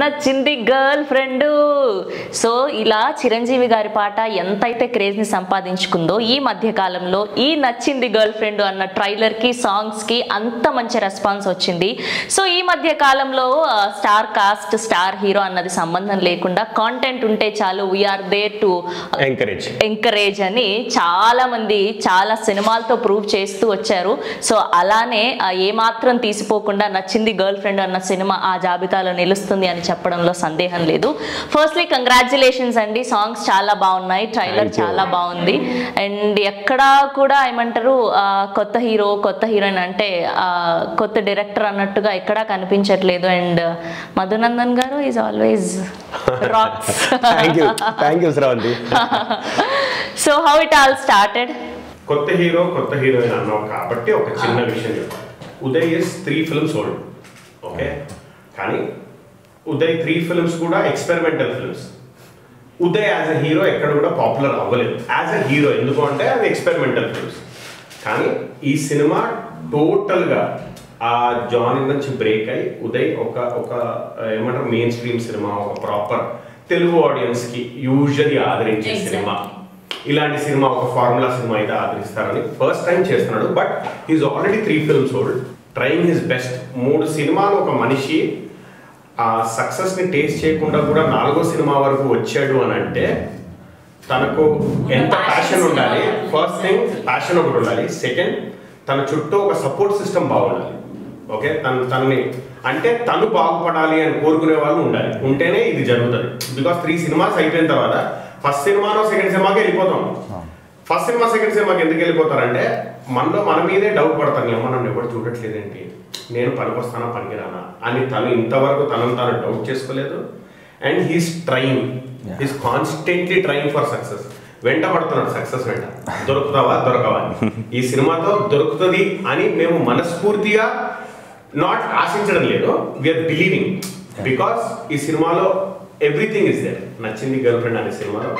నచ్చింది girl friend. So ఇలా చిరంజీవి గారి పాట ఎంతైతే క్రేజ్ని సంపాదించుకుందో ఈ మధ్య కాలంలో ఈ నచ్చింది గర్ల్ ఫ్రెండ్ అన్న ట్రైలర్కి సాంగ్స్కి అంత మంచి రెస్పాన్స్ వచ్చింది. సో ఈ మధ్య కాలంలో స్టార్ కాస్ట్ స్టార్ హీరో అన్నది సంబంధం లేకుండా కాంటెంట్ ఉంటే చాలు we are there to encourage encourage అని చాలా మంది చాలా సినిమాలతో ప్రూవ్ చేస్తూ వచ్చారు. సో అలానే ఏమాత్రం తీసిపోకుండా నచ్చింది గర్ల్ ఫ్రెండ్ అన్న సినిమా ఆ జాబితాలో నిలుస్తుంది అని చెప్పడంలో సందేహం లేదు. ఫస్ట్లీ కంగ్రాచులేషన్స్ అండి. సాంగ్స్ చాలా బాగున్నాయి. ట్రైలర్. చాలా బాగుంది. అండ్ ఎక్కడా కూడా ఏమంటారు కొత్త హీరో కొత్త హీరోయిన్ అంటే కొత్త డైరెక్టర్ అన్నట్టుగా ఎక్కడా కనిపించట్లేదు. And Madhunandan garu is always rocks so how it all started కొత్త హీరో కొత్త హీరోయిన్ అన్నావు కాబట్టి ఒక చిన్న విషయం చెప్పాలి. Uday is three films old okay కానీ ఉదయ్ త్రీ ఫిల్మ్స్ కూడా experimental films Uday as a hero ఎక్కడ కూడా పాపులర్ అవ్వలేదు యాజ్ అ హీరో ఎందుకు అంటే అవి ఎక్స్పెరిమెంటల్ ఫిల్మ్స్ కానీ ఈ సినిమా టోటల్గా ఆ జాన్ నుంచి బ్రేక్ అయి ఉదయ్ ఒక ఒక ఏమంటారు మెయిన్ స్ట్రీమ్ సినిమా ఒక ప్రాపర్ తెలుగు ఆడియన్స్కి యూజువల్లీ ఆదరించే. సినిమా ఇలాంటి సినిమా ఒక ఫార్ములా సినిమా అయితే ఆదరిస్తారని ఫస్ట్ టైం చేస్తున్నాడు. But is already three films old trying his best మూడు సినిమాలు ఒక మనిషి ఆ సక్సెస్ని టేస్ట్ చేయకుండా కూడా నాలుగో సినిమా వరకు వచ్చాడు అని అంటే తనకు ఎంత ప్యాషన్ ఉండాలి? ఫస్ట్ థింగ్ ప్యాషన్ ఒకటి ఉండాలి. సెకండ్ తన చుట్టూ ఒక సపోర్ట్ సిస్టమ్ బాగుండాలి. ఓకే తను తనని. అంటే తను బాగుపడాలి అని కోరుకునే వాళ్ళు ఉండాలి. ఉంటేనే ఇది జరుగుతుంది. బికాస్ త్రీ సినిమాస్ అయిపోయిన తర్వాత ఫస్ట్ సినిమానో సెకండ్ సినిమాకి వెళ్ళిపోతాం. ఫస్ట్ సినిమా సెకండ్ సినిమాకి ఎందుకు వెళ్ళిపోతారంటే మనలో మన మీదే డౌట్ పడతాను ఏమో నన్ను ఎవరు చూడట్లేదేంటి? నేను పనికొస్తానా పనికిరానా? అని తను ఇంతవరకు తనను తాను డౌట్ చేసుకోలేదు. And he's trying he's constantly trying for success వెంట పడుతున్నాడు. సక్సెస్ వెంట. దొరుకుతావా? దొరకవా. ఈ సినిమాతో దొరుకుతుంది అని మేము మనస్ఫూర్తిగా నాట్ ఆశించడం లేదు. వీఆర్ బిలీవింగ్ బికాస్ ఈ సినిమాలో ఎవ్రీథింగ్ ఇస్ దేర్ నచ్చింది గర్ల్ ఫ్రెండ్ అనే సినిమాలో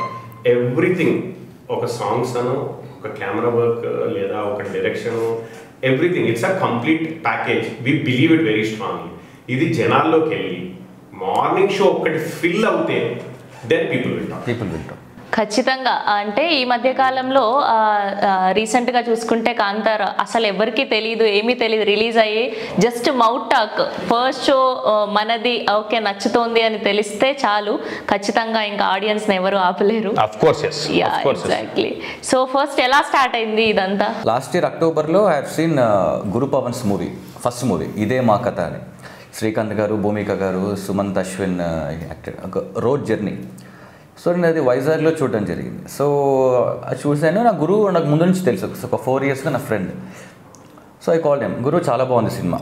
ఎవ్రీథింగ్ ఒక సాంగ్స్ అను ఒక కెమెరా వర్క్ లేదా ఒక direction everything it's a complete package we believe it very strongly ఇది జనాల్లోకి వెళ్ళి మార్నింగ్ షో ఒక్కటి ఫిల్ అవుతే then people will talk people వింటాం ఖచ్చితంగా. అంటే ఈ మధ్య కాలంలో ఆ, ఆ, recent గా చూసుకుంటే కాంతార అసలు ఎవరికి తెలియదు ఏమీ తెలియదు రిలీజ్ అయ్యి just mouth talk first show మనది ఓకే నచ్చుతోంది అని తెలిస్తే చాలు. ఖచ్చితంగా ఇంకా ఆడియన్స్ ఎవరు ఆపలేరు. Of course yes ya of course exactly so first ఎలా స్టార్ట్ అయింది ఇదంతా? లాస్ట్ ఇయర్ అక్టోబర్లో I have seen Guru Pavan's movie first movie ఇదే మా కథ అని. శ్రీకాంత్ గారు భూమిక గారు సుమంత్ అశ్విన్ యాక్టెడ్ ఒక రోడ్ జర్నీ సో నేను అది వైజాగ్లో చూడడం జరిగింది. సో అది చూశాను నా గురువు నాకు ముందు నుంచి తెలుసు. ఒక ఫోర్ ఇయర్స్గా నా friend. So I call him గురువు చాలా బాగుంది సినిమా.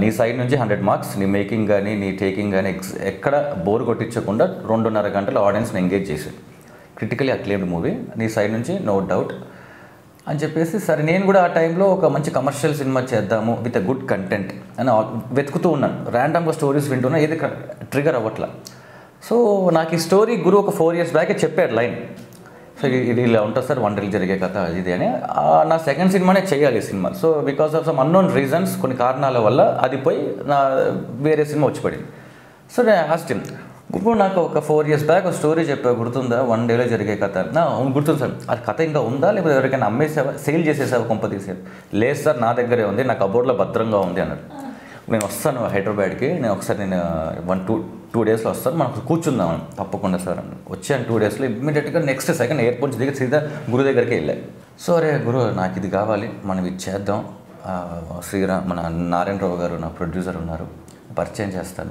నీ సైడ్ నుంచి హండ్రెడ్ మార్క్స్ నీ మేకింగ్ కానీ నీ టేకింగ్ కానీ ఎక్స్ ఎక్కడ బోర్ కొట్టించకుండా రెండున్నర గంటలు ఆడియన్స్ని ఎంగేజ్ చేశాడు. క్రిటికలీ అక్లేమ్డ్ మూవీ నీ సైడ్ నుంచి నో డౌట్. అని చెప్పేసి సరే నేను కూడా ఆ టైంలో ఒక మంచి కమర్షియల్ సినిమా చేద్దాము విత్ అ గుడ్ కంటెంట్ అని వెతుకుతూ ఉన్నాను. ర్యాండమ్గా స్టోరీస్ వింటున్నా ఏది ట్రిగర్ అవ్వట్లా. సో నాకు ఈ స్టోరీ గురు ఒక ఫోర్ ఇయర్స్ బ్యాకే చెప్పాడు లైన్. సో ఇది- ఇలా ఉంటుంది సార్ వండర్లు జరిగే కథ ఇది అని. నా సెకండ్ సినిమానే చేయాలి ఈ cinema. So because of some unknown reasons కొన్ని కారణాల వల్ల అది పోయి నా వేరే సినిమా వచ్చి పడింది. సో నేను ఆస్టిన్ ఇప్పుడు నాకు ఒక ఫోర్ ఇయర్స్ బ్యాక్ ఒక స్టోరీ చెప్పా గుర్తుందా? వన్ డేలో జరిగే కథ. నా అవును గుర్తుంది సార్. అది కథ ఇంకా ఉందా? లేకపోతే ఎవరికైనా అమ్మేసావా సేల్ చేసేసావా కొంప తీసేది లేదు సార్ నా దగ్గరే ఉంది. నా కబోర్డ్లో భద్రంగా ఉంది అన్నాడు. నేను వస్తాను హైదరాబాద్కి. నేను ఒకసారి నేను వన్ టూ టూ డేస్లో వస్తాను. మనం కూర్చుందాం. అని. తప్పకుండా సార్ అని వచ్చాను టూ డేస్లో ఇమ్మీడియట్గా నెక్స్ట్ సెకండ్ ఎయిర్పోర్ట్ నుంచి దిగి సీదా గురు దగ్గరికి వెళ్ళాయి సో అరే గురు నాకు ఇది కావాలి. మనం ఇది చేద్దాం. శ్రీరామ్ మన నారాయణరావు గారు నా ప్రొడ్యూసర్ ఉన్నారు. పరిచయం చేస్తాను.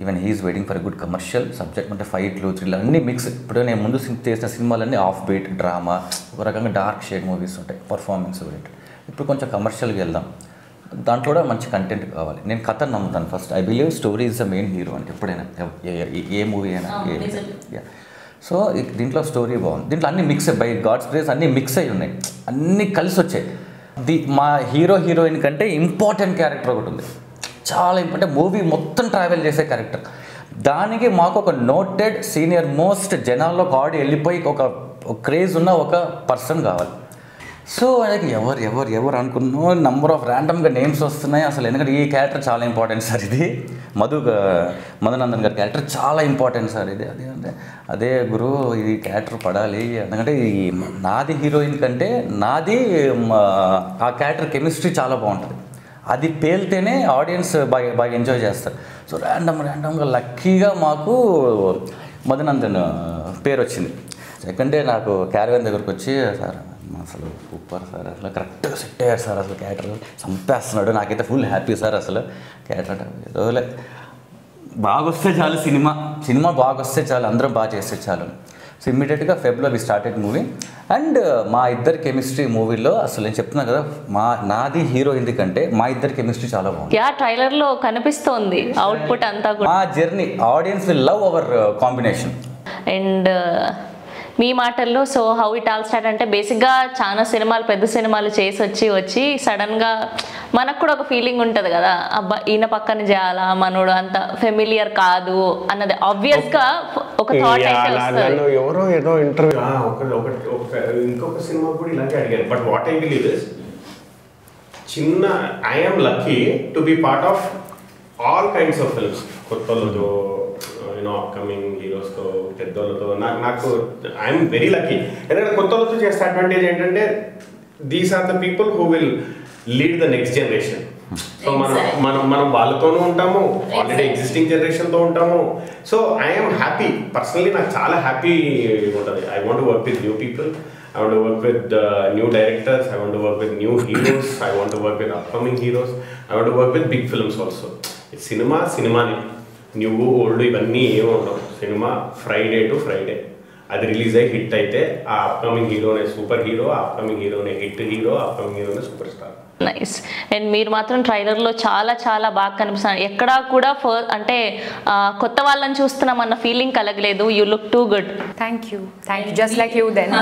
Even he's waiting for good commercial subject అంటే ఫైట్లు థ్రిల్ అన్నీ మిక్స్ ఇప్పుడు నేను ముందు చేసిన సినిమాలన్నీ ఆఫ్ బీట్ డ్రామా ఒక రకంగా డార్క్ షేడ్ మూవీస్ ఉంటాయి పర్ఫార్మెన్స్ ఓరియంటెడ్ ఇప్పుడు కొంచెం కమర్షియల్గా వెళ్దాం. దాంట్లో కూడా మంచి కంటెంట్ కావాలి. నేను కథ నమ్ముతాను first I believe story is the main hero అంటే ఎప్పుడైనా ఏ- మూవీ అయినా ఏ సో దీంట్లో స్టోరీ బాగుంది. దీంట్లో అన్ని మిక్స్ బై గాడ్స్ ప్లేస్ అన్ని మిక్స్ అయి ఉన్నాయి. అన్నీ కలిసి వచ్చాయి. ది మా హీరో హీరోయిన్ కంటే ఇంపార్టెంట్ క్యారెక్టర్ ఒకటి ఉంది. చాలా ఇంపార్టెంట్ మూవీ మొత్తం ట్రావెల్ చేసే క్యారెక్టర్ దానికి మాకు ఒక నోటెడ్ సీనియర్ మోస్ట్ జనాల్లో ఒక ఆడి వెళ్ళిపోయి ఒక క్రేజ్ ఉన్న ఒక పర్సన్ కావాలి. సో ఆయనకి ఎవరు ఎవరు ఎవరు అనుకున్నో నంబర్ ఆఫ్ ర్యాండమ్గా నేమ్స్ వస్తున్నాయి. అసలు ఎందుకంటే ఈ క్యారెక్టర్ చాలా ఇంపార్టెంట్ సార్ ఇది. మధు మధునందన్ గారి క్యారెక్టర్ చాలా ఇంపార్టెంట్ సార్ ఇది. అదే అంటే అదే గురు ఇది క్యారెక్టర్ పడాలి. ఎందుకంటే ఈ నాది హీరోయిన్ కంటే నాది ఆ క్యారెక్టర్ కెమిస్ట్రీ చాలా బాగుంటుంది. అది పేలితేనే ఆడియన్స్ బాగా బాగా ఎంజాయ్ చేస్తారు. సో ర్యాండమ్ ర్యాండమ్గా లక్కీగా మాకు మధునందన్ పేరు వచ్చింది సెకండ్ డే నాకు క్యారవన్ దగ్గరకు వచ్చి సార్ అసలు సూపర్ సార్. అసలు కరెక్ట్గా సెట్ అయ్యారు సార్ అసలు క్యారెక్టర్. చంపేస్తున్నాడు. నాకైతే ఫుల్ హ్యాపీ సార్ అసలు క్యారెక్టర్ అంటే. ఏదోలే బాగా వస్తే చాలు సినిమా. సినిమా బాగా వస్తే చాలు అందరం బాగా చేస్తే చాలు. సో ఇమ్మీడియట్గా ఫెబ్లో వి స్టార్టెడ్ మూవీ అండ్ మా ఇద్దరి కెమిస్ట్రీ మూవీలో అసలు నేను చెప్తున్నాను కదా మా నాది హీరోయిన్ కంటే మా ఇద్దరి కెమిస్ట్రీ చాలా బాగుంది. యా ట్రైలర్లో కనిపిస్తోంది అవుట్పుట్ అంతా కూడా. మా journey audience will love our combination and మీ మాటల్లో so how it all start అంటే బేసిక్గా చాలా సినిమాలు పెద్ద సినిమాలు చేసి వచ్చి వచ్చి సడన్గా మనకు కూడా ఒక ఫీలింగ్ ఉంటుంది కదా. అబ్బా ఈయన పక్కన చేయాలా? మనోడు అంత ఫెమిలియర్ కాదు అన్నది. ఆబ్వియస్గా ఒక థాట్ అయితే వస్తుంది. ఎవరో ఏదో ఇంటర్వ్యూ ఒకటి ఒకటి ఒక ఇంకొక సినిమా కూడా ఇలాగే అడిగారు. But what I believe is చిన్న I'm lucky to be part of all kinds of films కొత్తలతో you know upcoming హీరోస్తో పెద్దోళ్ళతో నాకు నాకు ఐఎమ్ వెరీ లక్కీ ఎందుకంటే కొత్తలతో చేస్తే అడ్వాంటేజ్ ఏంటంటే these are the people who will lead the next generation so మనం. మనం మనం వాళ్ళతోనూ ఉంటాము ఆల్రెడీ ఎగ్జిస్టింగ్ జనరేషన్తో ఉంటాము. సో ఐఎమ్ హ్యాపీ పర్సనలీ నాకు చాలా హ్యాపీ ఉంటుంది. I want work with new people I want work with new directors I want work with new heroes I want work with upcoming heroes I want work with big films also cinema సినిమాని new old ఇవన్నీ ఏమి ఉండవు. Cinema Friday to Friday అది release అయ్యి hit అయితే ఆ upcoming హీరోనే super hero ఆ అప్కమింగ్ హీరోనే హిట్ హీరో అప్కమింగ్ హీరోనే సూపర్ స్టార్ నైస్ అండ్ మీరు మాత్రం ట్రైలర్లో చాలా చాలా బాగా కనిపిస్తున్నారు. ఎక్కడా కూడా ఫర్ అంటే కొత్త వాళ్ళని చూస్తున్నాం అన్న ఫీలింగ్ కలగలేదు. You look too good Thank you. Thank you. Just like you then.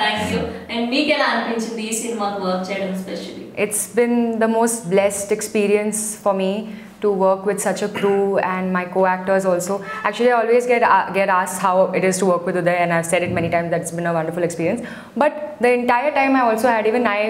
Thank you and మీకు ఎలా అనిపించింది ఈ సినిమాకి వర్క్ చేయడం specially It's been the most blessed experience for me. To work with such a crew and my co-actors also. Actually, I always get uh, get asked how it is to work with Uday, and I've said it many times that it's been a wonderful experience. But the entire time, I also had even I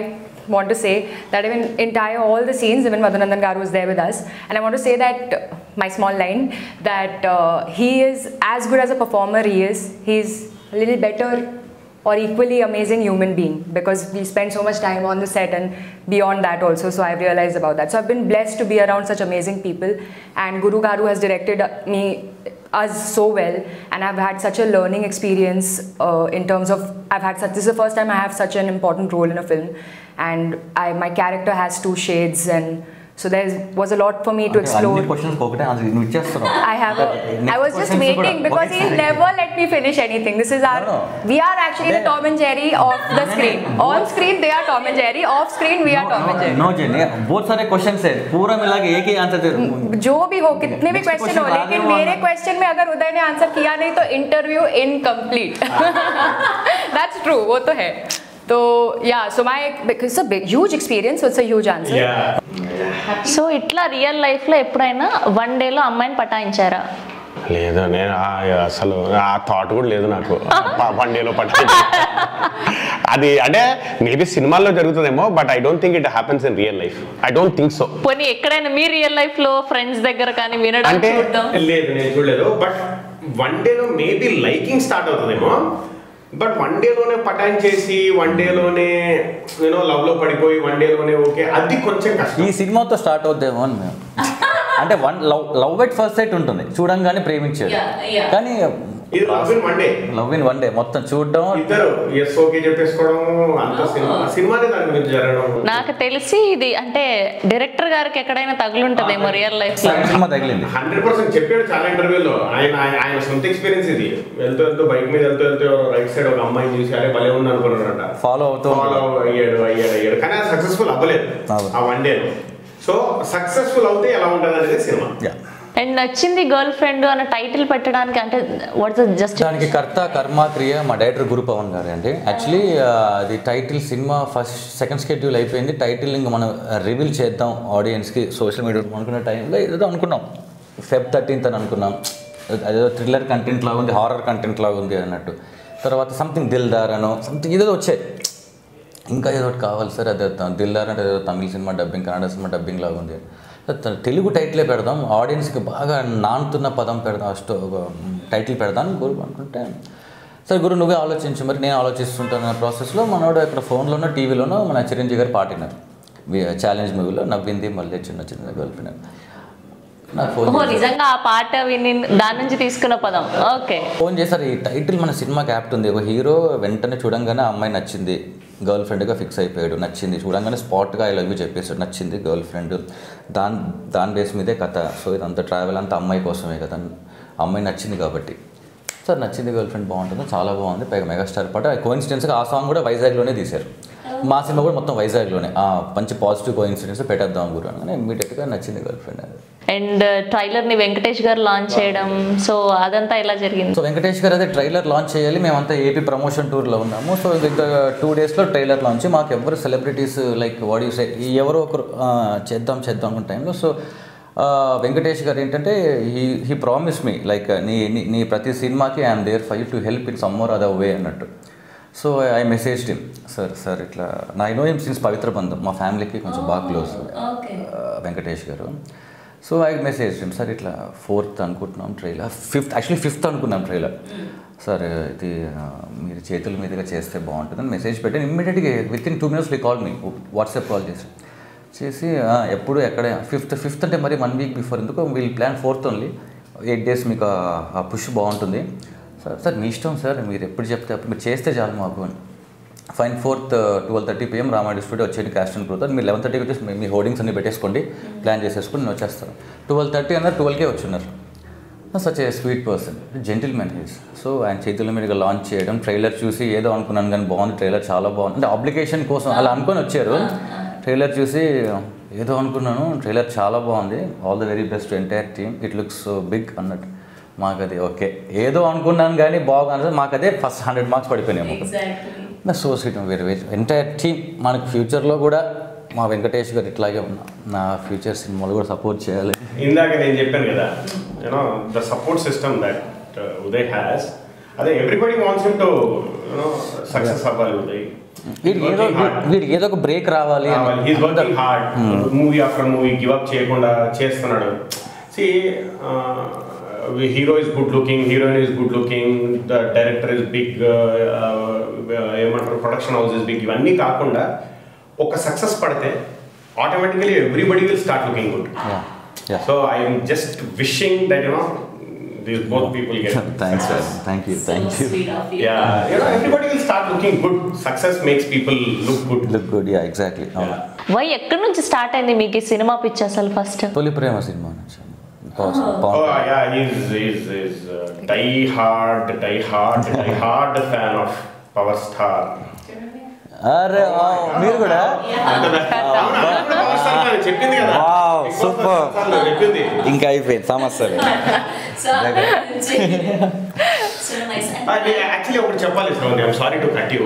want to say that even entire all the scenes, even Madhunandan Garu was there with us, and I want to say that uh, my small line that uh, he is as good as a performer. He is. He's a little better or equally amazing human being because we spend so much time on the set and beyond that also so i've realized about that. So i've been blessed to be around such amazing people and guru garu has directed me us so well and i've had such a learning experience uh, in terms of i've had such this is the first time i have such an important role in a film and I, my character has two shades and So there was a lot for me okay, to explore. Any questions answer. Just I have. A, I was just waiting because he never let me finish anything. This is our. No, no. We are actually They're, the Tom and Jerry of the screen. On screen they are Tom and Jerry. Off screen we are no, Tom and Jerry. No Jenny, बहुत सारे question है पूरा मिला के एक ही answer दे जो भी हो कितने भी क्वेश्चन हो लेकिन मेरे क्वेश्चन में अगर उदय ने आंसर किया नहीं तो इंटरव्यू इनकम्प्लीट दैट्स ट्रू वो तो है तो या so my it's a huge experience it's a huge answer so ఇట్లా రియల్ లైఫ్లో ఎప్పుడైనా వన్ డేలో అమ్మాయిని పటాయించారా? లేదు నేను అసలు ఆ థాట్ కూడా లేదు నాకు. వన్ డేలో పట్ట అది అంటే మేబీ సినిమాల్లో జరుగుతుందేమో but I don't think it happens in real life I don't think so పోనీ ఎక్కడైనా మీ రియల్ లైఫ్లో ఫ్రెండ్స్ దగ్గర కానీ వినడం అంటే లేదు నేను చూడలేదు బట్ వన్ డేలో మేబీ లైకింగ్ స్టార్ట్ అవుతుందేమో. బట్ వన్ డేలోనే పటాన్ చేసి వన్ డేలోనే నేను లవ్లో పడిపోయి వన్ డేలోనే ఓకే అది కొంచెం ఈ కష్టం సినిమాతో స్టార్ట్ అవుద్దేమో అని మేము. అంటే one love love at first sight ఉంటుంది. చూడంగానే ప్రేమించాడు. కానీ ఇది love in one day love in one day మొత్తం చూడడం. ఇద్దరు ఎస్ ఓకే చెప్పేసుకోవడం అంత సినిమా. సినిమానే దాని గురించి జరగడం. నాకు తెలిసి ఇది అంటే డైరెక్టర్ గారికి ఎక్కడైనా తగులుంటదేమో రియల్ లైఫ్లో సినిమా తగిలింది. హండ్రెడ్ పర్సెంట్ చెప్పాడు చాలా ఇంటర్వ్యూలో. ఆయన ఆయన- సొంత ఎక్స్పీరియన్స్ ఇది. వెళ్తూ వెళ్తూ బైక్ మీద వెళ్తూ వెళ్తూ రైట్ సైడ్ ఒక అమ్మాయిని చూసి అరే భలే ఉంది అనుకున్నాడంట. Follow అవుతూ ఫాలో అయ్యాడు అయ్యాడు అయ్యాడు. కానీ అది సక్సెస్ఫుల్ అవ్వలేదు. ఆ వన్ డేలో సో సక్సెస్ఫుల్ అవుతే ఎలా ఉంటుంది అనేది సినిమా. అండ్ నచ్చింది గర్ల్ ఫ్రెండ్ అన్న టైటిల్ పెట్టడానికి అంటే వాట్స్ జస్ట్ దానికి కర్త కర్మ క్రియ మా డైరెక్టర్ గురు పవన్ గారు అండి. యాక్చువల్లీ అది title cinema first second schedule అయిపోయింది. టైటిల్ ఇంకా మనం రివీల్ చేద్దాం ఆడియన్స్కి సోషల్ మీడియా అనుకున్న టైంలో ఏదో అనుకున్నాం. ఫెబ్ థర్టీన్త్ అని అనుకున్నాం. అదేదో థ్రిల్లర్ కంటెంట్ లాగా ఉంది హారర్ కంటెంట్ లాగా ఉంది అన్నట్టు. తర్వాత సంథింగ్ దిల్దార్ అనో సంథింగ్ ఏదో వచ్చాయి. ఇంకా ఏదో ఒకటి కావాలి సార్ అదే దిల్ దిల్లార్ అంటే ఏదో Tamil cinema dubbing Kannada cinema dubbing లాగా ఉంది. తెలుగు టైటిలే పెడదాం ఆడియన్స్కి బాగా నానుతున్న పదం పెడదాం అస్ట్ ఒక టైటిల్ పెడదాం గురు అనుకుంటే సరే గురు నువ్వే ఆలోచించు మరి నేను ఆలోచిస్తుంటాను ప్రాసెస్లో మనోడు ఇక్కడ ఫోన్లోనో టీవీలోనో మన చిరంజీవి గారు పాటినారు ఛాలెంజ్ మూవీలో నవ్వింది మళ్ళీ చిన్న చిన్న చేశారు. నిజంగా ఆ పాట విని దాని నుంచి తీసుకున్న పదం. ఓకే. ఫోన్ చేశారు ఈ టైటిల్ మన సినిమాకి యాప్ట్ ఉంది. ఒక హీరో వెంటనే చూడంగానే అమ్మాయి నచ్చింది. గర్ల్ ఫ్రెండ్గా ఫిక్స్ అయిపోయాడు. నచ్చింది చూడంగానే స్పాట్గా ఐ లవ్ యూ చెప్పేసాడు నచ్చింది గర్ల్ ఫ్రెండ్ దాని దాని బేస్ మీదే కథ. సో ఇదంతా ట్రావెల్ అంతా అమ్మాయి కోసమే కదా. అమ్మాయి నచ్చింది కాబట్టి. సార్ నచ్చింది గర్ల్ ఫ్రెండ్ బాగుంటుంది? చాలా బాగుంది. పైగా మెగాస్టార్ పాట. కోయిన్సిడెన్స్గా ఆ సాంగ్ కూడా వైజాగ్లోనే తీశారు. మా సినిమా కూడా మొత్తం వైజాగ్లోనే. ఆ మంచి పాజిటివ్ కోయిన్సిడెన్స్ పెట్టేద్దాం గురు అనగానే ఇమ్మీడియట్గా నచ్చింది గర్ల్ ఫ్రెండ్ అది. అండ్ ట్రైలర్ని వెంకటేష్ గారు లాంచ్ చేయడం. సో అదంతా ఎలా జరిగింది? సో వెంకటేష్ గారు అదే ట్రైలర్ లాంచ్ చేయాలి. మేమంతా ఏపీ ప్రమోషన్ టూర్లో ఉన్నాము. సో ఇంకా టూ డేస్లో ట్రైలర్ లాంచ్ మాకు ఎవరు celebrities like what you say ఎవరో ఒకరు చేద్దాం చేద్దాం అనుకున్న టైంలో సో వెంకటేష్ గారు ఏంటంటే he he promise me like నీ నీ- నీ ప్రతి సినిమాకి I'm there you to help in some more other way అన్నట్టు. So I message him sir sir ఇట్లా నా నో హిమ్ సిన్స్ పవిత్ర బంధం మా ఫ్యామిలీకి కొంచెం బాగా close Venkatesh garu. So I message him sir ఇట్లా ఫోర్త్ అనుకుంటున్నాం ట్రైలర్ ఫిఫ్త్ యాక్చువల్లీ ఫిఫ్త్ అనుకున్నాం ట్రైలర్ సార్ ఇది మీరు చేతుల మీదుగా చేస్తే బాగుంటుందని మెసేజ్ పెట్టాను. ఇమ్మీడియట్గా విత్ ఇన్ టూ మినిట్స్ లీ కాల్ మీ వాట్సాప్ కాల్ చేసి చేసి ఎప్పుడు ఎక్కడ ఫిఫ్త్ ఫిఫ్త్ అంటే మరి వన్ వీక్ బిఫోర్ ఎందుకు we'll plan fourth only eight days మీకు ఆ- ఆ పుష్ బాగుంటుంది. సార్ సార్ మీ ఇష్టం సార్ మీరు ఎప్పుడు చెప్తే అప్పుడు మీరు చేస్తే చాలు మాకు అని. Fine fourth twelve thirty PM రామాడి studio వచ్చేది క్యాస్ట్ అండ్ బ్రూతర్ మీరు లెవెన్ థర్టీకి వచ్చేసి మీ- హోర్డింగ్స్ అన్ని పెట్టేసుకోండి. ప్లాన్ చేసేసుకుని నేను వచ్చేస్తాను. ట్వెల్వ్ థర్టీ అన్నారు ట్వెల్వ్కే వచ్చున్నారు. Such a sweet person gentleman he's so ఆయన చేతుల మీదుగా లాంచ్ చేయడం ట్రైలర్ చూసి ఏదో అనుకున్నాను కానీ బాగుంది ట్రైలర్ చాలా బాగుంది. అంటే అప్లికేషన్ కోసం అలా అనుకొని వచ్చారు. ట్రైలర్ చూసి ఏదో అనుకున్నాను ట్రైలర్ చాలా బాగుంది. All the very best entire team it looks so big అన్నట్టు. మాకు అది ఓకే. ఏదో అనుకున్నాను కానీ బాగా మాకు అదే ఫస్ట్ హండ్రెడ్ మార్క్స్ పడిపోయినాయి so sweet very very. Entire team మనకు ఫ్యూచర్లో కూడా మా వెంకటేష్ గారు ఇట్లాగే ఉన్నా. నా ఫ్యూచర్ సినిమాలు కూడా సపోర్ట్ చేయాలి. ఇందాక నేను చెప్పాను కదా you know the support system that Uday has అదే everybody him to you know success అవ్వాలి ఉదయ్ వీడికి ఏదో వీడికి ఏదో ఒక బ్రేక్ రావాలి movie after movie give up చేయకుండా చేస్తున్నాడు. See hero is good looking heroine is good looking the director is big ఏమంటారు ప్రొడక్షన్ హౌస్ ఇస్ బిగ్ ఇవన్నీ కాకుండా ఒక సక్సెస్ పడితే automatically everybody will start looking good Yeah. So I'm just wishing that you know these both people get thanks sir thank you thank you Yeah, you know, everybody will start looking good. Success makes people look good. Look good ya exactly అవును. Why ఎక్కడి నుంచి start అయింది మీకు ఈ cinema పిచ్చి అసలు first Tholi Prema cinema నుంచి Pawan Oh Pawan yeah, he's he's, he's uh, Power Star. అరే మీరు కూడా? fan చెప్పింది ఇంకా అయిపోయింది సమస్యలు యాక్చువల్లీ ఒకటి చెప్పాలి Shravanthi. I'm sorry to cut you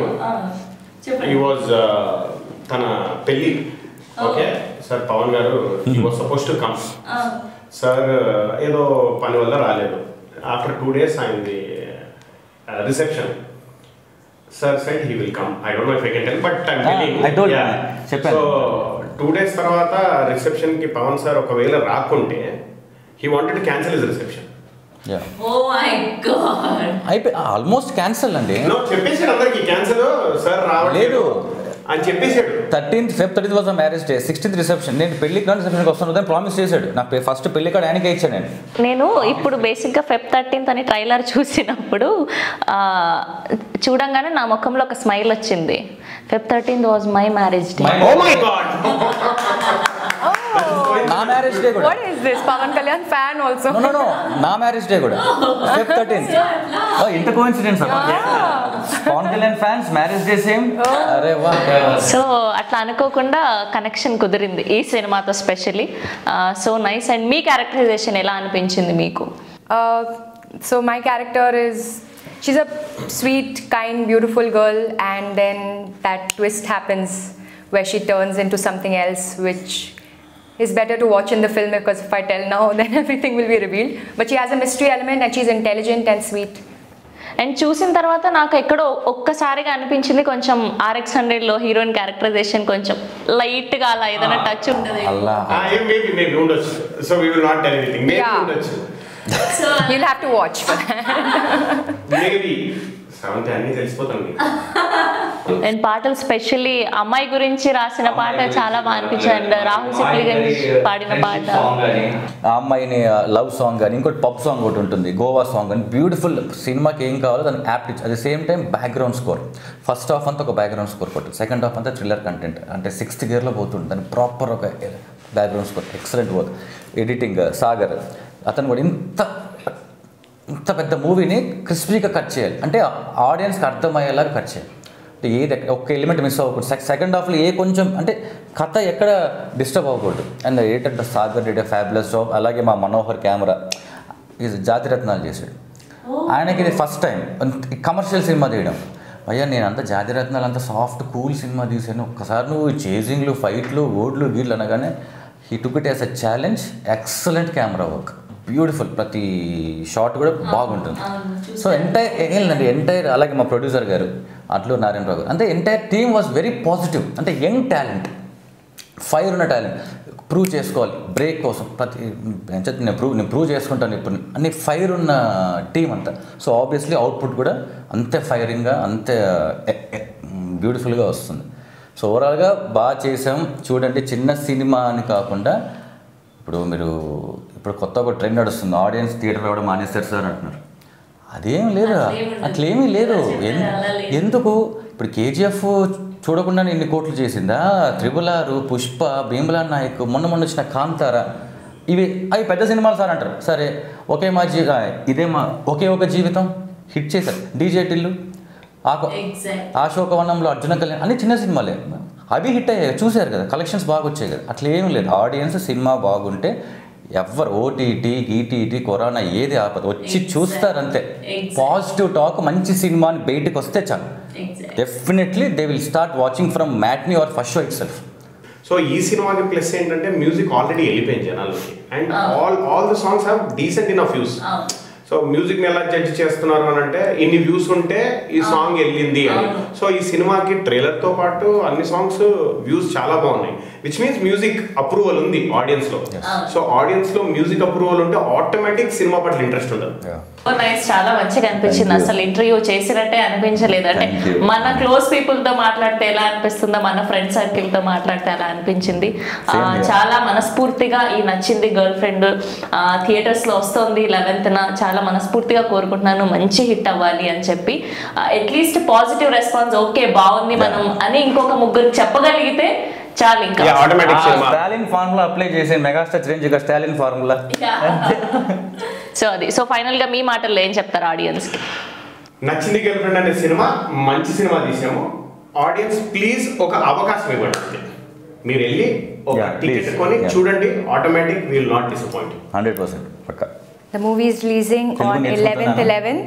he was తన పెళ్ళి. Okay sir Pavan garu he was suppose to come sir ఏదో పని వల్ల రాలేదు. ఆఫ్టర్ టూ డేస్ అయింది reception sir set he will come I don't know if I can tell but Ah, telling I told you. చెప్పాను. So two days తర్వాత రిసెప్షన్కి Pavan sir ఒకవేళ రాకుంటే he wanted cancel his reception ya oh my God అయిపోయి almost cancel అండి. No చెప్పేసాడు అందరికి. Cancel sir రావట్లేదు. లేదు. అని చెప్పేసాడు thirteenth Feb thirteenth was marriage day sixteenth reception నేను పెళ్ళి కాడ రిసెప్షన్కి వస్తాను ప్రామిస్ చేశాడు. నాకు ఫస్ట్ పెళ్ళి కాడ ఆయనకే ఇచ్చాను నేను. నేను ఇప్పుడు బేసిక్గా ఫెబ్ థర్టీన్త్ అని ట్రైలర్ చూసినప్పుడు ఆ, చూడంగానే నా ముఖంలో ఒక స్మైల్ వచ్చింది. Feb thirteenth was my marriage day oh my God నా మ్యారేజ్ డే కూడా. What is this Pavan Kalyan fan also no no no నా మ్యారేజ్ డే కూడా. ఫిఫ్త్ థర్టీన్ ఓ ఇంత coincidence Pavan Kalyan fans marriage day same అరే వాహ్ so అట్లా అనుకోకుండా connection కుదిరింది ఈ సినిమాతో స్పెషల్లీ సో నైస్ అండ్ మీ క్యారెక్టరైజేషన్ ఎలా అనిపించింది మీకు? So my character is she a sweet kind beautiful girl and then that twist happens where she turns into something else is better to watch in the film because if I tell now, then everything will be revealed. But she has a mystery element, and she's intelligent and sweet. And చూసిన తర్వాత నాకు ఎక్కడో ఒక్కసారిగా అనిపించింది కొంచెం RX హండ్రెడ్లో heroine characterization కొంచెం లైట్గా అలా ఏదైనా టచ్ ఉండొచ్చు so we will not tell seventh అన్ని తెలిసిపోతాం మీకు. అండ్ పాటలు స్పెషల్లీ అమ్మాయి గురించి రాసిన పాట చాలా బాగా అనిపించింది. రాహుల్ సిప్లి గురించి పాడిన పాట. ఆ అమ్మాయిని లవ్ సాంగ్ కానీ ఇంకోటి పప్ సాంగ్ ఒకటి ఉంటుంది గోవా సాంగ్ అని బ్యూటిఫుల్ సినిమాకి ఏం కావాలో దాన్ని apt at the same time background score first half అంతా ఒక బ్యాక్గ్రౌండ్ స్కోర్ కొట్టు. సెకండ్ హాఫ్ అంతా థ్రిల్లర్ కంటెంట్ అంటే సిక్స్త్ గేర్లో పోతుంది దాన్ని ప్రాపర్ ఒక background score excellent work editing Sagar. అతను కూడా ఇంత ఇంత పెద్ద మూవీని క్రిస్పీగా కట్ చేయాలి. అంటే ఆడియన్స్కి అర్థమయ్యేలాగా కట్ చేయాలి. అంటే ఏది ఒక్క ఎలిమెంట్ మిస్ అవ్వకూడదు. సెక్- సెకండ్ హాఫ్లో ఏ కొంచెం అంటే కథ ఎక్కడ డిస్టర్బ్ అవ్వకూడదు. అండ్ ఏంటంటే సాగర్ రెడ్డి ఫ్యాబులస్ జాబ్. అలాగే మా మనోహర్ కెమెరా. ఇది జాతిరత్నాలు చేశాడు. ఆయనకి ఇది ఫస్ట్ టైం. కమర్షియల్ సినిమా తీయడం. అయ్యా నేను అంత జాతిరత్నాలు అంత సాఫ్ట్ కూల్ సినిమా తీసాను ఒక్కసారి నువ్వు చేజింగ్లు ఫైట్లు ఓడ్లు గీడ్లు అనగానే he took it as a challenge excellent camera work beautiful. ప్రతి షాట్ కూడా బాగుంటుంది. సో ఎంటైర్ ఏంటండి ఎంటైర్ అలాగే మా ప్రొడ్యూసర్ గారు అట్లు నారాయణరావు గారు. అంటే entire team was very positive. అంటే యంగ్ టాలెంట్. ఫైర్ ఉన్న టాలెంట్. ప్రూవ్ చేసుకోవాలి. బ్రేక్ కోసం. ప్రతి నేను ప్రూవ్ నేను ప్రూవ్ చేసుకుంటాను ఇప్పుడు. అన్ని ఫైర్ ఉన్న టీం అంతా. సో ఆబ్వియస్లీ అవుట్పుట్ కూడా అంతే ఫైరింగ్గా అంతే బ్యూటిఫుల్గా వస్తుంది. సో ఓవరాల్గా బాగా చేసాం చూడండి చిన్న సినిమా అని కాకుండా ఇప్పుడు మీరు ఇప్పుడు కొత్త ఒక ట్రెండ్ నడుస్తుంది. ఆడియన్స్ థియేటర్ రావడం మానేస్తారు సార్ అంటున్నారు. అదేం లేదు అట్లేమీ లేదు. ఎన్- ఎందుకు? ఇప్పుడు కేజీఎఫ్ చూడకుండా ఇన్ని కోట్లు చేసిందా? త్రిబుల్ ఆరు పుష్ప భీమలా నాయక్ మొన్న మొన్న వచ్చిన కాంతార ఇవి అవి పెద్ద సినిమాలు సార్ అంటారు. సరే ఒకే మా జీ ఇదే మా ఒకే ఒక జీవితం హిట్ చేశారు. డీజే టిల్లు అశోకవనంలో అర్జున కళ్యాణ్ అన్ని చిన్న సినిమాలే. అవి హిట్ అయ్యాయి. చూశారు కదా. కలెక్షన్స్ బాగా వచ్చాయి కదా. అట్లా ఏం లేదు. ఆడియన్స్ సినిమా బాగుంటే ఎవ్వరు ఓటీటీ ఈటీటీ కరోనా ఏది ఆపదు. వచ్చి చూస్తారంతే. పాజిటివ్ టాక్ మంచి సినిమా అని బయటకు వస్తే చాలు. Definitely they will start watching from matinee or first show itself so ఈ సినిమాకి ప్లస్ ఏంటంటే మ్యూజిక్ ఆల్రెడీ వెళ్ళిపోయింది జనాలకి. And all all the songs have decent in views so మ్యూజిక్ని ఎలా జడ్జ్ చేస్తున్నారు అని అంటే ఇన్ని వ్యూస్ ఉంటే ఈ సాంగ్ వెళ్ళింది అని. సో ఈ సినిమాకి ట్రైలర్తో పాటు అన్ని సాంగ్స్ వ్యూస్ చాలా బాగున్నాయి. విచ్ మీన్స్ మ్యూజిక్ అప్రూవల్ ఉంది ఆడియన్స్లో. సో ఆడియన్స్లో మ్యూజిక్ అప్రూవల్ ఉంటే ఆటోమేటిక్ సినిమా పట్ల ఇంట్రెస్ట్ ఉండదు. నైస్ చాలా మంచిగా అనిపించింది. అసలు ఇంటర్వ్యూ చేసినట్టే అనిపించలేదు. అంటే. మన క్లోజ్ పీపుల్తో మాట్లాడితే ఎలా అనిపిస్తుందో మన ఫ్రెండ్ సర్కిల్తో మాట్లాడితే అలా అనిపించింది. చాలా మనస్ఫూర్తిగా ఈ నచ్చింది గర్ల్ ఫ్రెండ్ థియేటర్స్లో వస్తుంది లెవెన్త్ చాలా మనస్ఫూర్తిగా కోరుకుంటున్నాను. మంచి హిట్ అవ్వాలి అని చెప్పి. అట్లీస్ట్ పాజిటివ్ రెస్పాన్స్ ఓకే బాగుంది మనం అని ఇంకొక ముగ్గురు చెప్పగలిగితే చాలు ఇంకా automatic cinema Stalin formula apply చేసే megastar Chiranjeevi Stalin formula so అది సో ఫైనల్గా మీ మాటల్లో ఏం చెప్తారు ఆడియన్స్కి? నచ్చింది గర్ల్ ఫ్రెండ్ అనే సినిమా మంచి సినిమా తీసాము. ఆడియన్స్ ప్లీజ్ ఒక అవకాశం ఇవ్వండి. మీరు వెళ్ళి ఒక టికెట్. కొని. చూడండి. Automatic will not disappoint hundred percent Pakka. The movie is releasing Telugu on నేర్చుకుంటున్నాను. 11th 11th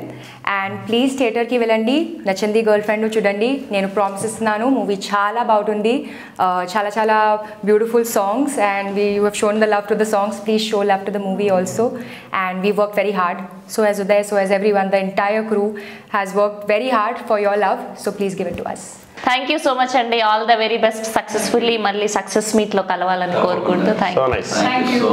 అండ్ ప్లీజ్ థియేటర్కి వెళ్ళండి. నచ్చింది గర్ల్ ఫ్రెండ్ చూడండి. నేను ప్రామిస్ ఇస్తున్నాను. మూవీ చాలా బాగుంటుంది. Uh, చాలా చాలా beautiful songs and we you have shown the love to the songs please show love to the movie also and we work very hard so as Uday so as everyone the entire crew has work very hard for your love so please give it to us thank you so much అండి all the very best successfully మళ్ళీ success మీట్లో కలవాలని కోరుకుంటూ. Thank you